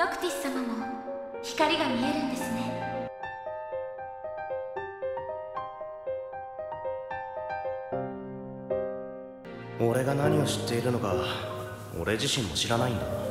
ノクティス様も光が見えるんですね。俺が何を知っているのか俺自身も知らないんだ